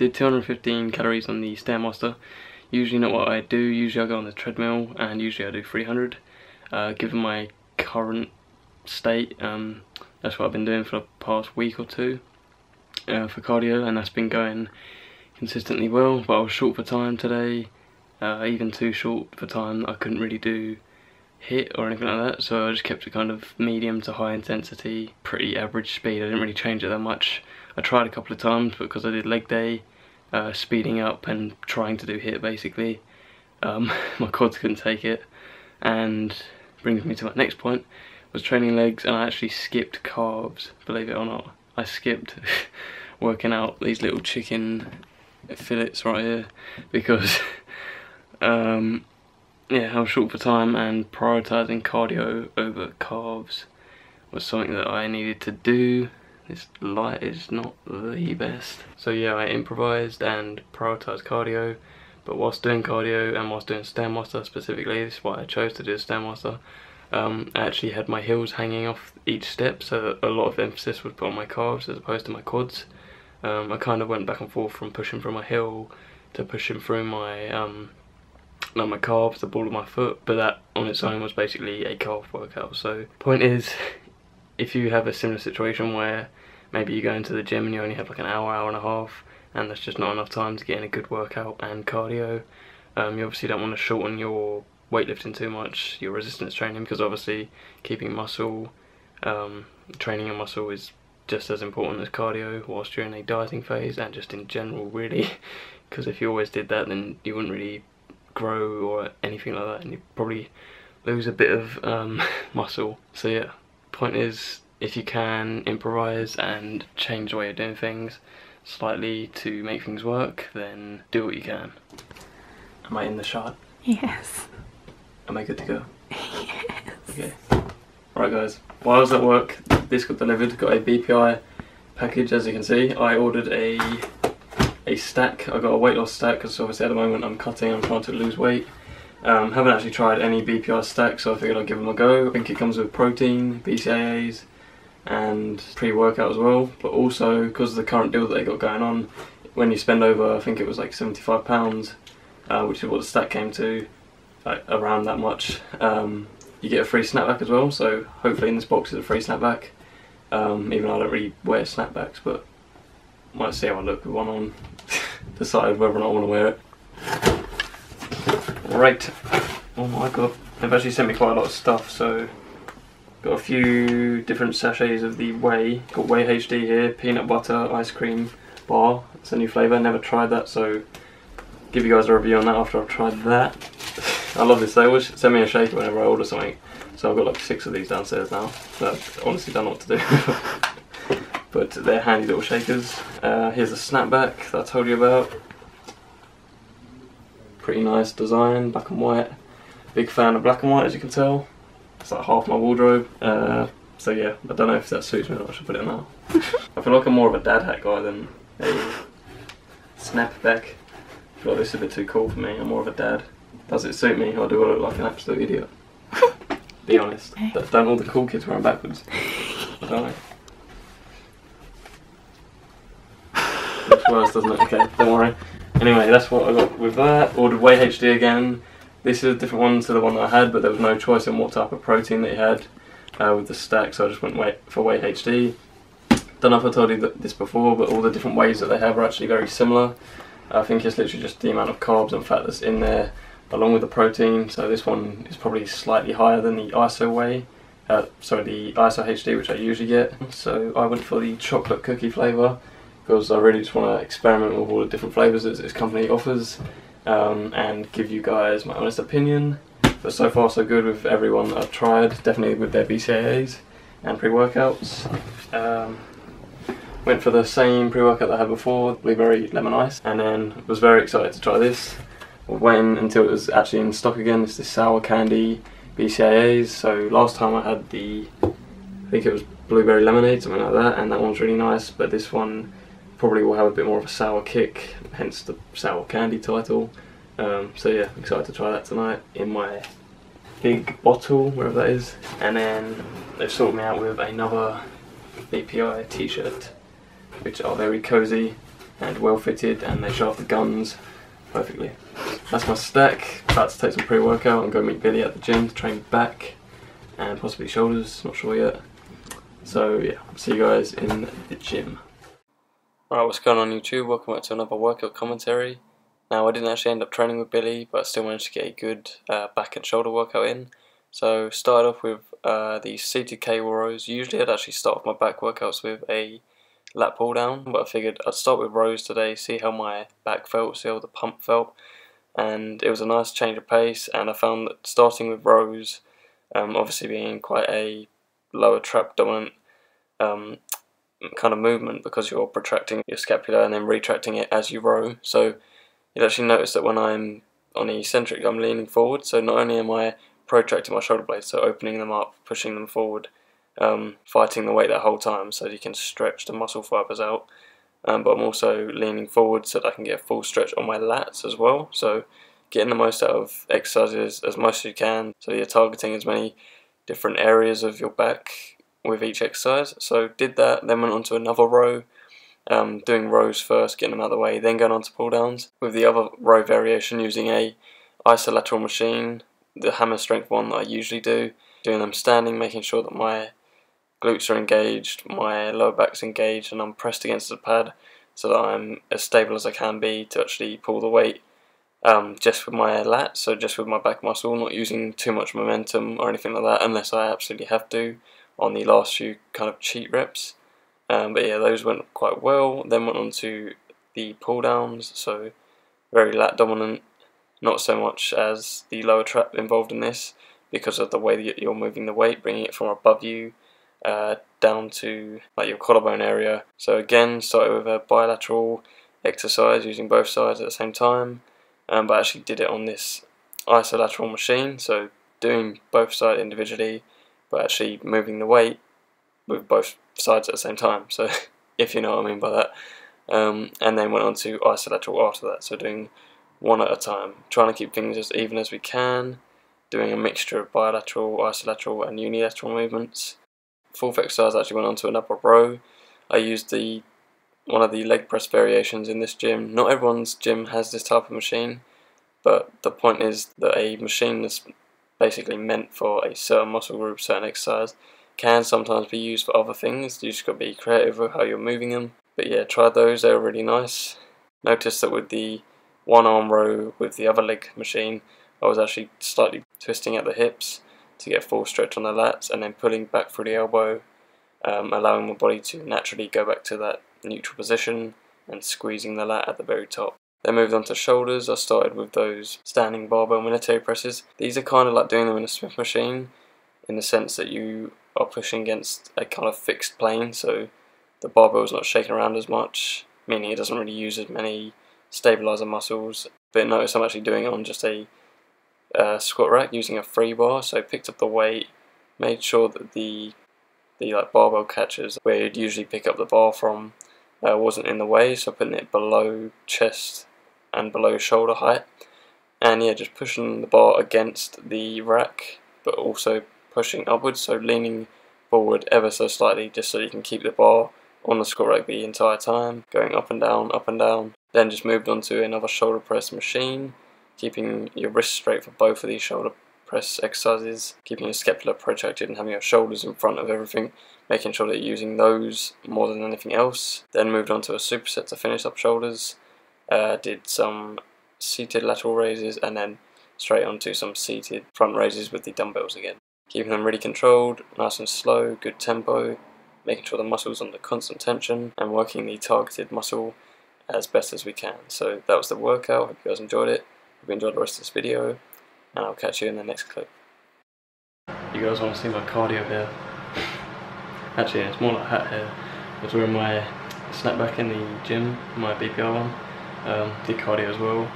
Did 215 calories on the Stairmaster. Usually not what I do, usually I go on the treadmill and usually I do 300. Uh, given my current state, um, that's what I've been doing for the past week or two uh, for cardio and that's been going consistently well but I was short for time today, uh, even too short for time I couldn't really do HIIT or anything like that so I just kept it kind of medium to high intensity, pretty average speed, I didn't really change it that much. I tried a couple of times because I did leg day, uh, speeding up and trying to do HIIT basically. Um, my quads couldn't take it and brings me to my next point was training legs and I actually skipped carbs, believe it or not. I skipped working out these little chicken fillets right here because um, yeah, I was short for time and prioritising cardio over carbs was something that I needed to do. This light is not the best. So yeah, I improvised and prioritised cardio, but whilst doing cardio and whilst doing Stairmaster specifically, this is why I chose to do Stairmaster, um, I actually had my heels hanging off each step so a lot of emphasis was put on my calves as opposed to my quads. Um, I kind of went back and forth from pushing through my heel to pushing through my um, like my calves, the ball of my foot, but that on its own was basically a calf workout. So point is, if you have a similar situation where maybe you go into the gym and you only have like an hour, hour and a half, and there's just not enough time to get in a good workout and cardio, um, you obviously don't want to shorten your weightlifting too much, your resistance training, because obviously keeping muscle, um, training your muscle is just as important as cardio whilst you're in a dieting phase and just in general really. Because if you always did that then you wouldn't really grow or anything like that and you'd probably lose a bit of um, muscle. So yeah point is if you can improvise and change the way you're doing things slightly to make things work then do what you can am I in the shot? Yes. Am I good to go? yes. Okay. Right guys, while I was at work, this got delivered, got a BPI package as you can see. I ordered a a stack, I got a weight loss stack because obviously at the moment I'm cutting, I'm trying to lose weight. Um, haven't actually tried any BPI stacks so I figured I'd give them a go. I think it comes with protein, BCAAs and pre-workout as well but also because of the current deal that they got going on when you spend over I think it was like £75 uh, which is what the stack came to like around that much. Um, you get a free snapback as well, so hopefully in this box is a free snapback. Um, even though I don't really wear snapbacks, but might see how I look with one on. Decide whether or not I want to wear it. Right. Oh my god. They've actually sent me quite a lot of stuff, so got a few different sachets of the whey. Got whey HD here, peanut butter ice cream bar. It's a new flavour, never tried that, so give you guys a review on that after I've tried that. I love this. They always send me a shaker whenever I order something. So I've got like six of these downstairs now. So honestly don't know what to do. but they're handy little shakers. Uh, here's a snapback that I told you about. Pretty nice design, black and white. Big fan of black and white as you can tell. It's like half my wardrobe. Uh, so yeah, I don't know if that suits me or I should put it now. I feel like I'm more of a dad hat guy than a snapback. I feel like this is a bit too cool for me. I'm more of a dad. Does it suit me or do I look like an absolute idiot? Be honest. Don't all the cool kids wear them backwards? Don't I? Looks worse, doesn't it? Okay, don't worry. Anyway, that's what I got with that. Ordered Whey HD again. This is a different one to the one I had, but there was no choice in what type of protein they had uh, with the stack, so I just went for Whey HD. Don't know if I told you this before, but all the different wheys that they have are actually very similar. I think it's literally just the amount of carbs and fat that's in there along with the protein. So this one is probably slightly higher than the ISO whey. Uh, sorry, the ISO HD, which I usually get. So I went for the chocolate cookie flavour because I really just want to experiment with all the different flavours that this company offers um, and give you guys my honest opinion. But so far so good with everyone that I've tried, definitely with their BCAAs and pre-workouts. Um, went for the same pre-workout that I had before, blueberry lemon ice, and then was very excited to try this waiting until it was actually in stock again. It's the sour candy BCAAs. So last time I had the, I think it was blueberry lemonade, something like that, and that one's really nice. But this one probably will have a bit more of a sour kick, hence the sour candy title. Um, so yeah, excited to try that tonight in my big bottle, wherever that is. And then they've sorted me out with another BPI t-shirt, which are very cozy. and well fitted and they off the guns perfectly. That's my stack. About to take some pre-workout and go meet Billy at the gym to train back and possibly shoulders, not sure yet. So yeah, see you guys in the gym. Alright, what's going on YouTube? Welcome back to another workout commentary. Now I didn't actually end up training with Billy, but I still managed to get a good uh, back and shoulder workout in. So started off with uh, the cable rows. Usually I'd actually start off my back workouts with a lat pull down, but I figured I'd start with rows today, see how my back felt, see how the pump felt, and it was a nice change of pace. And I found that starting with rows, um, obviously being quite a lower trap dominant um, kind of movement because you're protracting your scapula and then retracting it as you row. So you'll actually notice that when I'm on eccentric, I'm leaning forward. So not only am I protracting my shoulder blades, so opening them up, pushing them forward, um, fighting the weight that whole time so you can stretch the muscle fibers out. Um, but I'm also leaning forward so that I can get a full stretch on my lats as well. So getting the most out of exercises as much as you can. So you're targeting as many different areas of your back with each exercise. So did that, then went on to another row, um, doing rows first, getting them out of the way, then going on to pull downs with the other row variation using a isolateral machine the hammer strength one that I usually do, doing them standing, making sure that my glutes are engaged, my lower back's engaged, and I'm pressed against the pad so that I'm as stable as I can be to actually pull the weight um, just with my lats, so just with my back muscle, not using too much momentum or anything like that unless I absolutely have to on the last few kind of cheat reps. Um, but yeah, those went quite well. Then went on to the pull downs, so very lat dominant, not so much as the lower trap involved in this because of the way that you're moving the weight, bringing it from above you uh, down to like your collarbone area. So again, started with a bilateral exercise using both sides at the same time, um, but actually did it on this isolateral machine, so doing both sides individually, but actually moving the weight with both sides at the same time. So if you know what I mean by that. Um, and then went on to isolateral after that, so doing one at a time, trying to keep things as even as we can, doing a mixture of bilateral, isolateral and unilateral movements. Fourth exercise actually went on to another row. I used the one of the leg press variations in this gym. Not everyone's gym has this type of machine, but the point is that a machine that's basically meant for a certain muscle group, certain exercise, can sometimes be used for other things. You just got to be creative with how you're moving them. But yeah, try those, they're really nice. Notice that with the one arm row with the other leg machine, I was actually slightly twisting at the hips to get full stretch on the lats and then pulling back through the elbow, um, allowing my body to naturally go back to that neutral position and squeezing the lat at the very top. Then moved on to shoulders. I started with those standing barbell military presses. These are kind of like doing them in a Smith machine in the sense that you are pushing against a kind of fixed plane, so the barbell is not shaking around as much, meaning it doesn't really use as many stabilizer muscles. But notice I'm actually doing it on just a uh, squat rack using a free bar. So I picked up the weight, made sure that the the like barbell catches where you'd usually pick up the bar from uh, wasn't in the way. So putting it below chest and below shoulder height. And yeah, just pushing the bar against the rack, but also pushing upwards, so leaning forward ever so slightly, just so you can keep the bar on the squat rack the entire time, going up and down, up and down. Then just moved on to another shoulder press machine, keeping your wrists straight for both of these shoulder press exercises, keeping your scapula protracted and having your shoulders in front of everything, making sure that you're using those more than anything else. Then moved on to a superset to finish up shoulders, uh, did some seated lateral raises and then straight onto some seated front raises with the dumbbells again. Keeping them really controlled, nice and slow, good tempo, making sure the muscle's under constant tension and working the targeted muscle as best as we can. So that was the workout, hope you guys enjoyed it, hope you enjoyed the rest of this video, and I'll catch you in the next clip. You guys want to see my cardio hair? Actually, it's more like hat hair. I was wearing my snapback in the gym, my BPI one, um, did cardio as well,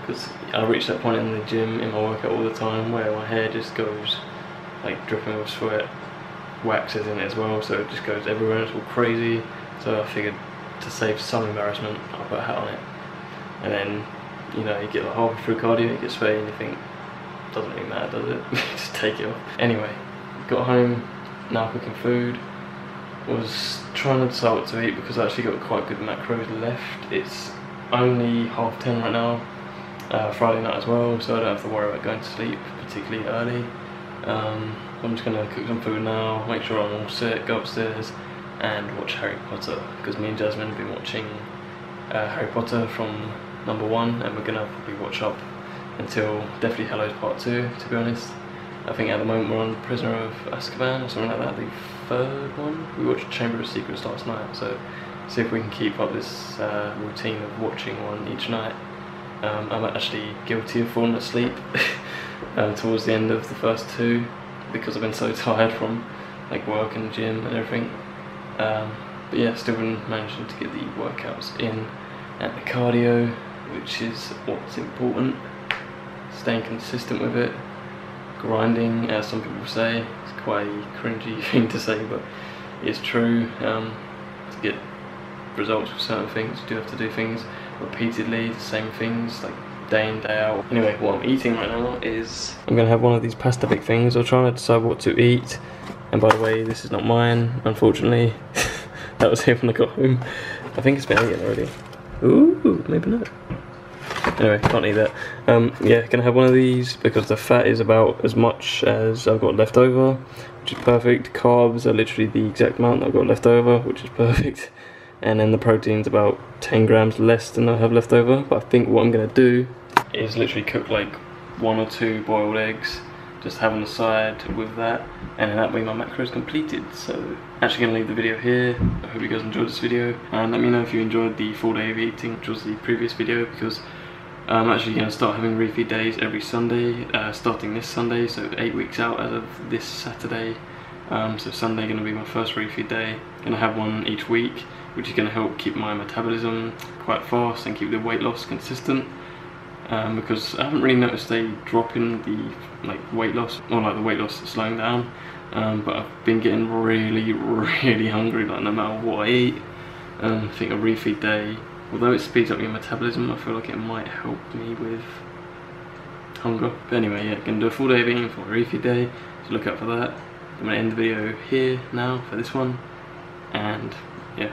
because I reached that point in the gym in my workout all the time where my hair just goes like dripping with sweat waxes in it as well, so it just goes everywhere. It's all crazy. So I figured to save some embarrassment, I'll put a hat on it. And then, you know, you get like halfway through cardio, you get sweaty, and you think, doesn't really matter, does it? just take it off. Anyway, got home, now cooking food. was trying to decide what to eat because I actually got quite good macros left. It's only half ten right now, uh, Friday night as well, so I don't have to worry about going to sleep particularly early. Um, I'm just gonna cook some food now, make sure I'm all set, go upstairs and watch Harry Potter because me and Jasmine have been watching uh, Harry Potter from number one and we're gonna probably watch up until Deathly Hallows Part 2 to be honest. I think at the moment we're on Prisoner of Azkaban or something like that, the third one. We watched Chamber of Secrets last night, so see if we can keep up this uh, routine of watching one each night. Um, I'm actually guilty of falling asleep uh, towards the end of the first two because I've been so tired from like work and gym and everything. Um, but yeah, still been managing to get the workouts in and the cardio, which is what's important. Staying consistent with it, grinding, as some people say. It's quite a cringy thing to say, but it's true. Um, to get results with certain things, you do have to do things repeatedly, the same things, like day in, day out. Anyway, what I'm eating right now is... I'm gonna have one of these pasta big things. I'm trying to decide what to eat. And by the way, this is not mine, unfortunately. that was here when I got home. I think it's been eaten already. Ooh, maybe not. Anyway, can't eat that. Um, yeah, gonna have one of these because the fat is about as much as I've got left over, which is perfect. Carbs are literally the exact amount I've got left over, which is perfect. And then the protein's about 10 grams less than I have left over. But I think what I'm gonna do is literally cook like one or two boiled eggs, just have on the side with that, and that way my macro is completed. So actually gonna leave the video here. I hope you guys enjoyed this video, and let me know if you enjoyed the full day of eating, which was the previous video, because I'm actually going to start having refeed days every Sunday, uh, starting this Sunday, so eight weeks out as of this Saturday. Um, so Sunday going to be my first refeed day. Going to have one each week, which is going to help keep my metabolism quite fast and keep the weight loss consistent. Um, because I haven't really noticed a drop in the like weight loss, or like the weight loss slowing down. Um, but I've been getting really, really hungry, like no matter what I eat. Um, I think a refeed day although it speeds up your metabolism, I feel like it might help me with hunger. But anyway, yeah, gonna do a full day of eating for a refeed day, so look out for that. I'm gonna end the video here now for this one, and yeah,